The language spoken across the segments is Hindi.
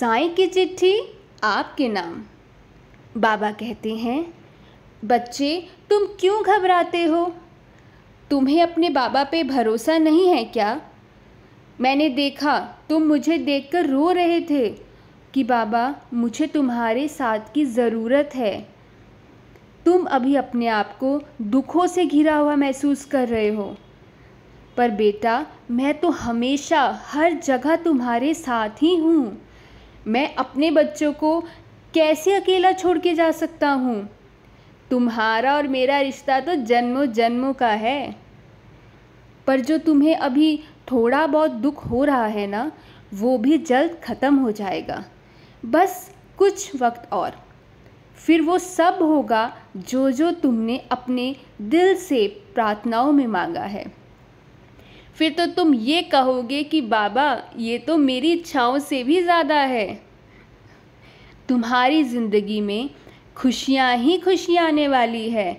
साईं की चिट्ठी, आपके नाम। बाबा कहते हैं, बच्चे, तुम क्यों घबराते हो? तुम्हें अपने बाबा पे भरोसा नहीं है क्या? मैंने देखा, तुम मुझे देखकर रो रहे थे कि बाबा, मुझे तुम्हारे साथ की ज़रूरत है। तुम अभी अपने आप को दुखों से घिरा हुआ महसूस कर रहे हो। पर बेटा, मैं तो हमेशा हर जगह तुम्हारे साथ ही हूँ। मैं अपने बच्चों को कैसे अकेला छोड़ के जा सकता हूँ? तुम्हारा और मेरा रिश्ता तो जन्मों जन्मों का है। पर जो तुम्हें अभी थोड़ा बहुत दुख हो रहा है ना, वो भी जल्द ख़त्म हो जाएगा। बस कुछ वक्त और। फिर वो सब होगा जो जो तुमने अपने दिल से प्रार्थनाओं में मांगा है। फिर तो तुम ये कहोगे कि बाबा, ये तो मेरी इच्छाओं से भी ज़्यादा है। तुम्हारी ज़िंदगी में खुशियाँ ही खुशियाँ आने वाली है।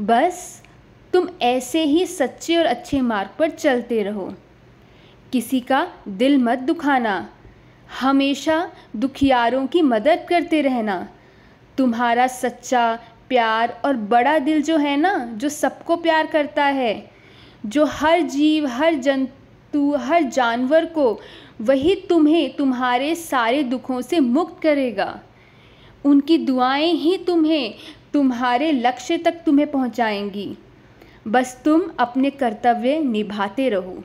बस तुम ऐसे ही सच्चे और अच्छे मार्ग पर चलते रहो। किसी का दिल मत दुखाना। हमेशा दुखियारों की मदद करते रहना। तुम्हारा सच्चा प्यार और बड़ा दिल जो है ना, जो सबको प्यार करता है जो हर जीव, हर जंतु, हर जानवर को वही तुम्हें, तुम्हारे सारे दुखों से मुक्त करेगा। उनकी दुआएँ ही तुम्हें, तुम्हारे लक्ष्य तक तुम्हें पहुंचाएँगी। बस तुम अपने कर्तव्य निभाते रहो,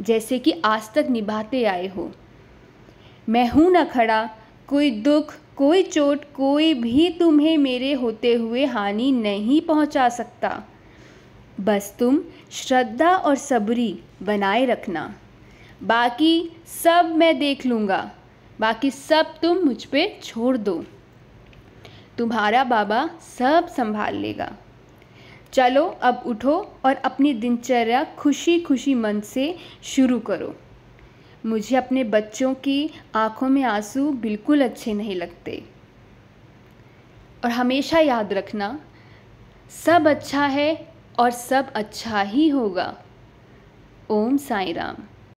जैसे कि आज तक निभाते आए हो। मैं हूँ ना खड़ा, कोई दुख, कोई चोट, कोई भी तुम्हें मेरे होते हुए हानि नहीं पहुँचा सकता। बस तुम श्रद्धा और सबरी बनाए रखना। बाकी सब मैं देख लूँगा। बाकी सब तुम मुझ पर छोड़ दो। तुम्हारा बाबा सब संभाल लेगा। चलो अब उठो और अपनी दिनचर्या खुशी खुशी मन से शुरू करो। मुझे अपने बच्चों की आँखों में आँसू बिल्कुल अच्छे नहीं लगते। और हमेशा याद रखना, सब अच्छा है और सब अच्छा ही होगा। ओम साई राम।